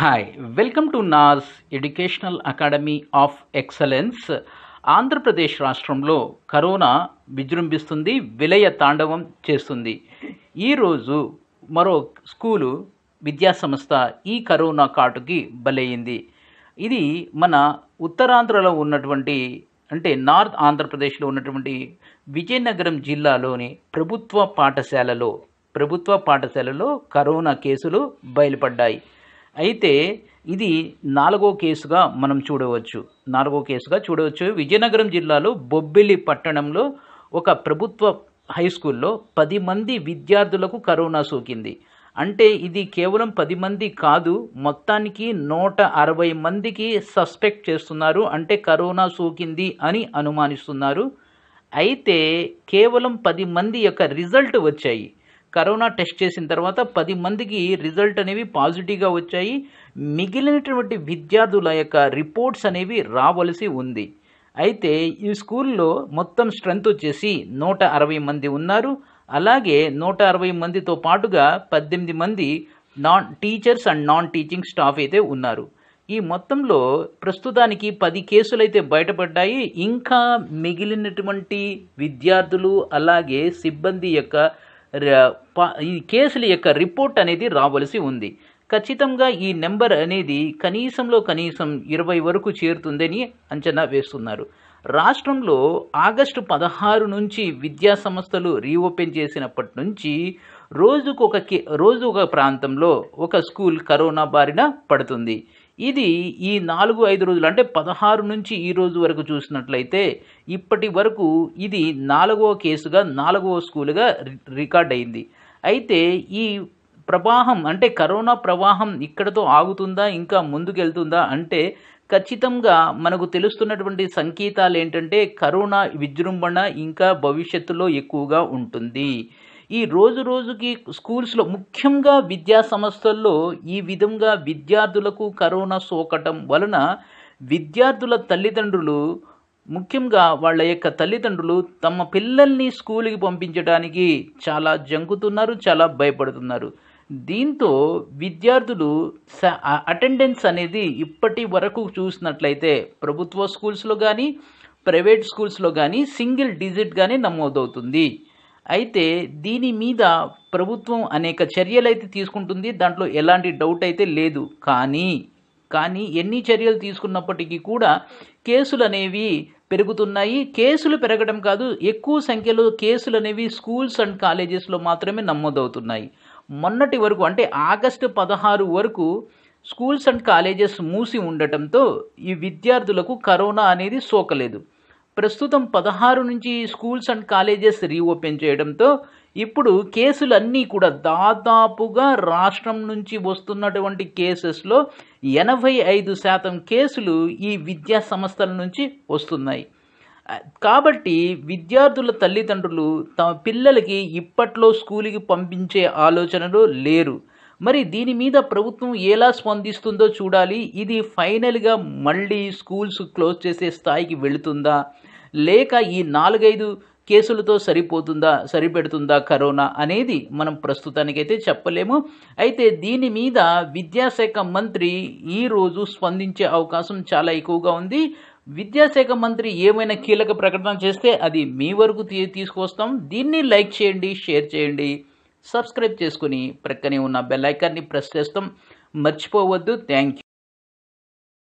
Hi welcome to Naas educational academy of excellence Andhra Pradesh రాష్ట్రంలో corona విజృంభిస్తుంది విలయ తాండవం చేస్తుంది. ఈరోజు మరో స్కూలు విద్యాసంస్థ ఈ కరోనా కాటుకి బలయ్యింది ఇది మన ఉత్తరాంధ్రలో ఉన్నటువంటి అంటే నార్త్ ఆంధ్రప్రదేశ్లో ఉన్నటువంటి విజయనగరం జిల్లాలోని ప్రభుత్వ పాఠశాలలో ప్రభుత్వ పాఠశాలలో కరోనా కేసులు బయలుపడ్డాయి. అయితే ఇది నాలుగో కేసుగా మనం చూడవచ్చు. నాలుగో కేసుగా చూడవచ్చు. విజయనగరం జిల్లాలో బొబ్బిలి పట్టణంలో ఒక ప్రభుత్వ హై స్కూల్లో పది మంది విద్యార్థులకు కరోనా సోకింది. అంటే ఇది కేవలం పది మంది కాదు మొత్తానికి నూట అరవై మందికి సస్పెక్ట్ చేస్తున్నారు. అంటే కరోనా సోకింది అని అనుమానిస్తున్నారు. అయితే కేవలం పది మంది యొక్క రిజల్ట్ వచ్చాయి. కరోనా టెస్ట్ చేసిన తర్వాత పది మందికి రిజల్ట్ అనేవి పాజిటివ్గా వచ్చాయి. మిగిలినటువంటి విద్యార్థుల యొక్క రిపోర్ట్స్ అనేవి రావలసి ఉంది. అయితే ఈ స్కూల్లో మొత్తం స్ట్రెంత్ వచ్చేసి నూట అరవై మంది ఉన్నారు. అలాగే నూట అరవై మందితో పాటుగా పద్దెనిమిది మంది non teachers and non teaching staff అయితే ఉన్నారు. ఈ మొత్తంలో ప్రస్తుతానికి పది కేసులు అయితే బయటపడ్డాయి. ఇంకా మిగిలినటువంటి విద్యార్థులు అలాగే సిబ్బంది యొక్క ఈ కేసుల యొక్క రిపోర్ట్ అనేది రావలసి ఉంది. ఖచ్చితంగా ఈ నెంబర్ అనేది కనీసంలో కనీసం ఇరవై వరకు చేరుతుందని అంచనా వేస్తున్నారు. రాష్ట్రంలో ఆగస్టు పదహారు నుంచి విద్యా సంస్థలు రీఓపెన్ చేసినప్పటి నుంచి రోజుకు ఒక కే రోజు ఒక ప్రాంతంలో ఒక స్కూల్ కరోనా బారిన పడుతుంది. ఇది ఈ నాలుగు ఐదు రోజులు అంటే పదహారు నుంచి ఈ రోజు వరకు చూసినట్లయితే ఇప్పటి వరకు ఇది నాలుగవ కేసుగా నాలుగవ స్కూలుగా రి- రికార్డ్ అయింది. అయితే ఈ ప్రవాహం అంటే కరోనా ప్రవాహం ఇక్కడతో ఆగుతుందా ఇంకా ముందుకెళ్తుందా అంటే ఖచ్చితంగా మనకు తెలుస్తున్నటువంటి సంకేతాలు ఏంటంటే కరోనా విజృంభణ ఇంకా భవిష్యత్తులో ఎక్కువగా ఉంటుంది. ఈ రోజు రోజుకి స్కూల్స్లో ముఖ్యంగా విద్యా సంస్థల్లో ఈ విధంగా విద్యార్థులకు కరోనా సోకటం వలన విద్యార్థుల తల్లిదండ్రులు ముఖ్యంగా వాళ్ళ యొక్క తల్లిదండ్రులు తమ పిల్లల్ని స్కూల్కి పంపించడానికి చాలా జంకుతున్నారు చాలా భయపడుతున్నారు. దీంతో విద్యార్థులు స- అటెండెన్స్ అనేది ఇప్పటి వరకు చూసినట్లయితే ప్రభుత్వ స్కూల్స్లో కానీ ప్రైవేట్ స్కూల్స్లో కానీ సింగిల్ డిజిట్గానే నమోదవుతుంది. అయితే దీని మీద ప్రభుత్వం అనేక చర్యలు అయితే తీసుకుంటుంది దాంట్లో ఎలాంటి డౌట్ అయితే లేదు. కానీ కానీ ఎన్ని చర్యలు తీసుకున్నప్పటికీ కూడా కేసులు అనేవి పెరుగుతున్నాయి. కేసులు పెరగడం కాదు ఎక్కువ సంఖ్యలో కేసులు అనేవి స్కూల్స్ అండ్ కాలేజెస్లో మాత్రమే నమోదవుతున్నాయి. మొన్నటి వరకు అంటే ఆగస్టు పదహారు వరకు స్కూల్స్ అండ్ కాలేజెస్ మూసి ఉండటంతో ఈ విద్యార్థులకు కరోనా అనేది సోకలేదు. ప్రస్తుతం పదహారు నుంచి స్కూల్స్ అండ్ కాలేజెస్ రీఓపెన్ చేయడంతో ఇప్పుడు కేసులన్నీ కూడా దాదాపుగా రాష్ట్రం నుంచి వస్తున్నటువంటి కేసెస్లో ఎనభై ఐదు శాతం కేసులు ఈ విద్యా సంస్థల నుంచి వస్తున్నాయి. కాబట్టి విద్యార్థుల తల్లిదండ్రులు తమ పిల్లలకి ఇప్పట్లో స్కూల్కి పంపించే ఆలోచనలో లేరు. మరి దీని మీద ప్రభుత్వం ఎలా స్పందిస్తుందో చూడాలి. ఇది ఫైనల్గా మళ్ళీ స్కూల్స్ క్లోజ్ చేసే స్థాయికి వెళుతుందా? లేక ఈ నాలుగైదు కేసులతో సరిపోతుందా సరిపెడుతుందా కరోనా అనేది మనం ప్రస్తుతానికైతే చెప్పలేము. అయితే దీని మీద విద్యాశాఖ మంత్రి ఈరోజు స్పందించే అవకాశం చాలా ఎక్కువగా ఉంది. విద్యాశాఖ మంత్రి ఏమైనా కీలక ప్రకటన చేస్తే అది మీ వరకు తీ- తీసుకొస్తాం దీన్ని లైక్ చేయండి షేర్ చేయండి. సబ్స్క్రైబ్ చేసుకుని ప్రక్కనే ఉన్న బెల్ ఐకాన్ని ప్రెస్ చేస్తాం. మర్చిపోవద్దు. Thank you.